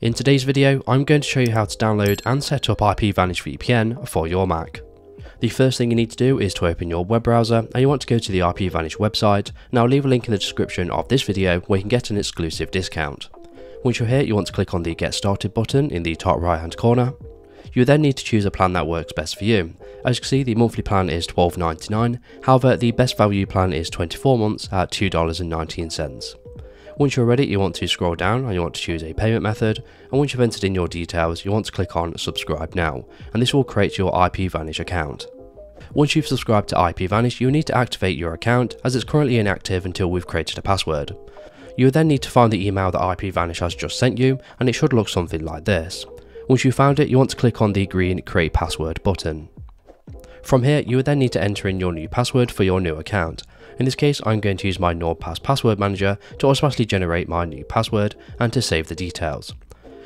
In today's video, I'm going to show you how to download and set up IPVanish VPN for your Mac. The first thing you need to do is to open your web browser and you want to go to the IPVanish website and I'll leave a link in the description of this video where you can get an exclusive discount. Once you're here, you want to click on the get started button in the top right hand corner. You then need to choose a plan that works best for you. As you can see, the monthly plan is $12.99, however the best value plan is 24 months at $2.19. Once you're ready, you want to scroll down and you want to choose a payment method. And once you've entered in your details, you want to click on subscribe now. And this will create your IPVanish account. Once you've subscribed to IPVanish, you'll need to activate your account as it's currently inactive until we've created a password. You then need to find the email that IPVanish has just sent you and it should look something like this. Once you've found it, you want to click on the green create password button. From here, you would then need to enter in your new password for your new account. In this case, I'm going to use my NordPass password manager to automatically generate my new password and to save the details.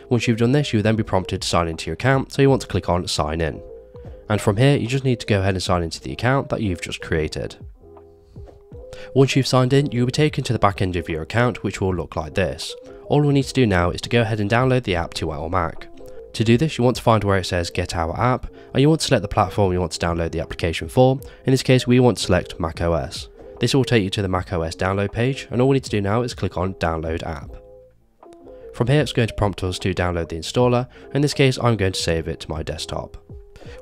Once you've done this, you will then be prompted to sign into your account, so you want to click on sign in. And from here, you just need to go ahead and sign into the account that you've just created. Once you've signed in, you'll be taken to the back end of your account, which will look like this. All we need to do now is to go ahead and download the app to our Mac. To do this, you want to find where it says get our app, and you want to select the platform you want to download the application for. In this case, we want to select macOS. This will take you to the macOS download page and all we need to do now is click on download app. From here it's going to prompt us to download the installer, in this case I'm going to save it to my desktop.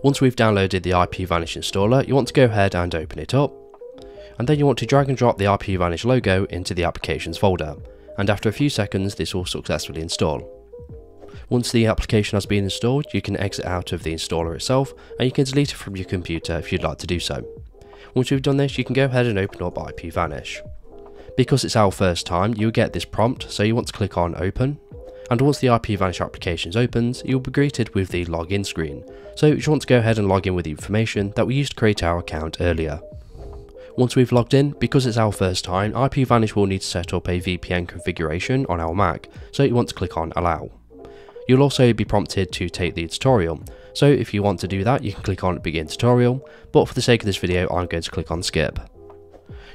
Once we've downloaded the IPVanish installer, you want to go ahead and open it up, and then you want to drag and drop the IPVanish logo into the applications folder, and after a few seconds this will successfully install. Once the application has been installed, you can exit out of the installer itself, and you can delete it from your computer if you'd like to do so. Once you've done this, you can go ahead and open up IPVanish. Because it's our first time, you'll get this prompt, so you want to click on open. And once the IPVanish application opens, you'll be greeted with the login screen. So you want to go ahead and log in with the information that we used to create our account earlier. Once we've logged in, because it's our first time, IPVanish will need to set up a VPN configuration on our Mac, so you want to click on allow. You'll also be prompted to take the tutorial, so if you want to do that, you can click on begin tutorial, but for the sake of this video, I'm going to click on skip.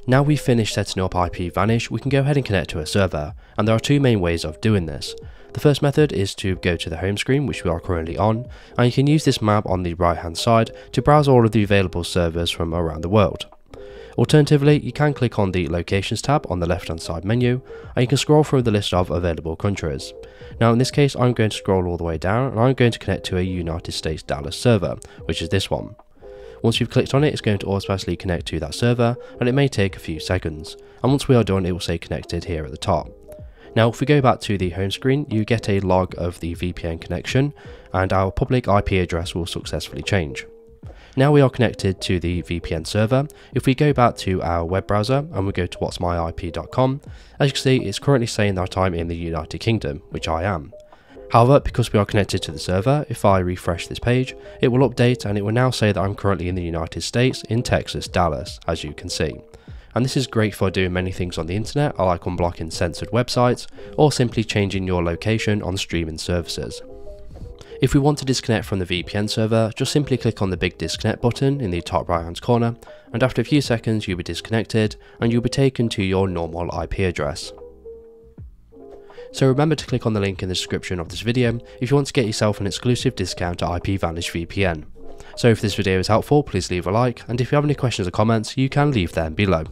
Now we've finished setting up IPVanish, we can go ahead and connect to a server, and there are two main ways of doing this. The first method is to go to the home screen, which we are currently on, and you can use this map on the right hand side to browse all of the available servers from around the world. Alternatively, you can click on the Locations tab on the left hand side menu and you can scroll through the list of available countries. Now in this case I'm going to scroll all the way down and I'm going to connect to a United States Dallas server, which is this one. Once you've clicked on it, it's going to automatically connect to that server and it may take a few seconds. And once we are done, it will say connected here at the top. Now if we go back to the home screen, you get a log of the VPN connection and our public IP address will successfully change. Now we are connected to the VPN server. If we go back to our web browser and we go to whatsmyip.com, as you can see it's currently saying that I'm in the United Kingdom, which I am. However, because we are connected to the server, if I refresh this page, it will update and it will now say that I'm currently in the United States in Texas, Dallas, as you can see. And this is great for doing many things on the internet, like unblocking censored websites, or simply changing your location on streaming services. If we want to disconnect from the VPN server, just simply click on the big disconnect button in the top right hand corner, and after a few seconds you'll be disconnected and you'll be taken to your normal IP address. So remember to click on the link in the description of this video if you want to get yourself an exclusive discount to IPVanish VPN. So if this video is helpful, please leave a like, and if you have any questions or comments, you can leave them below.